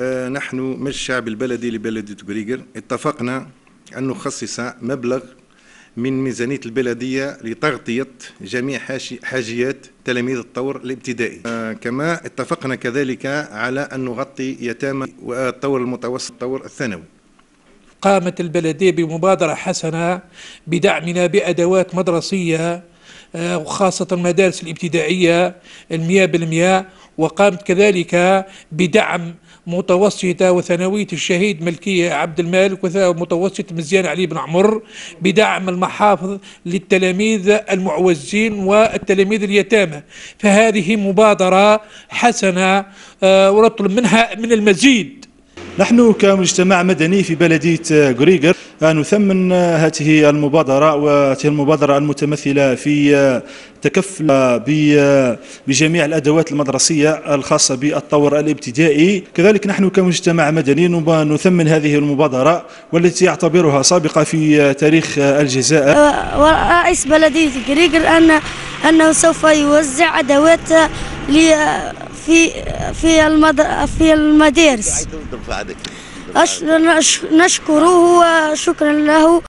آه، نحن من الشعب البلدي لبلدية غريغر اتفقنا أن نخصص مبلغ من ميزانية البلدية لتغطية جميع حاجي- حاجيات تلاميذ الطور الابتدائي. آه، كما اتفقنا كذلك على أن نغطي يتامى والطور المتوسط الطور الثانوي. قامت البلدية بمبادرة حسنة بدعمنا بأدوات مدرسية آه، وخاصة المدارس الابتدائية المياه بالمياه وقامت كذلك بدعم متوسطة وثانوية الشهيد ملكية عبد المالك ومتوسطة مزيان علي بن عمر بدعم المحافظ للتلاميذ المعوزين والتلاميذ اليتامى. فهذه مبادرة حسنة آه، ونطلب منها من المزيد نحن كمجتمع مدني في بلدية غريغر نثمن هذه المبادرة وهذه المبادرة المتمثلة في تكفل ب- بجميع الأدوات المدرسية الخاصة بالطور الابتدائي. كذلك نحن كمجتمع مدني نثمن هذه المبادرة والتي يعتبرها سابقة في تاريخ الجزائر. ورئيس بلدية قريقر أن أنه سوف يوزع أدوات في في المد في المدارس. نشكره وشكرا له.